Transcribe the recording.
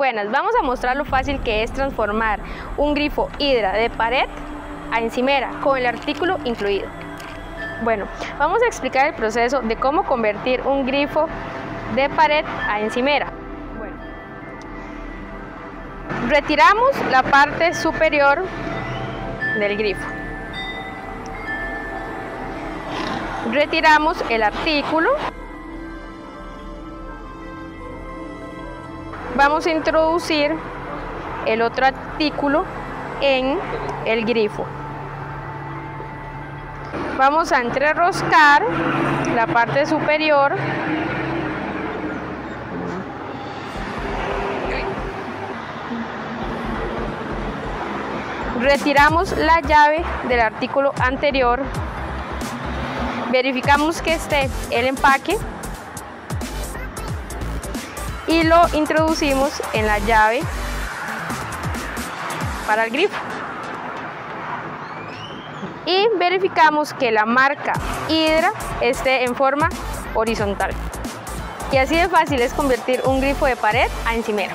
Buenas, vamos a mostrar lo fácil que es transformar un grifo hidra de pared a encimera con el artículo incluido. Bueno, vamos a explicar el proceso de cómo convertir un grifo de pared a encimera. Bueno, retiramos la parte superior del grifo. Retiramos el artículo vamos a introducir el otro artículo en el grifo. Vamos a entreroscar la parte superior. Retiramos la llave del artículo anterior. Verificamos que esté el empaque y lo introducimos en la llave para el grifo. Y verificamos que la marca Hydra esté en forma horizontal. Y así de fácil es convertir un grifo de pared a encimera.